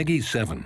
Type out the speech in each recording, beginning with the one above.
Peggy 7.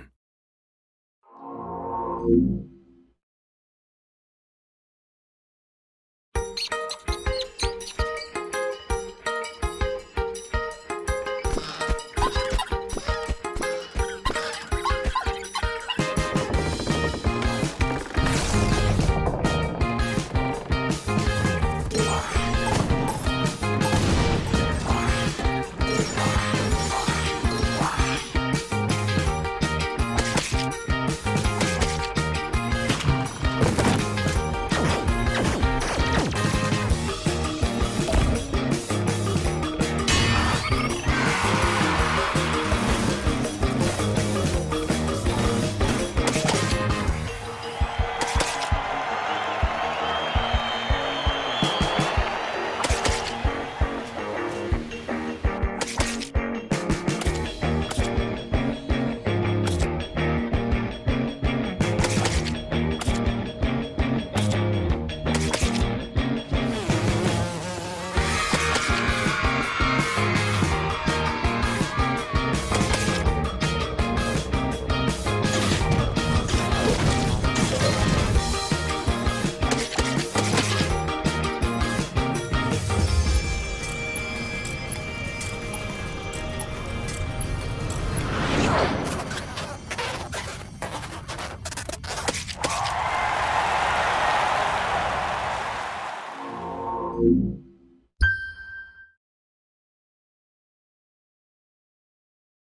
Música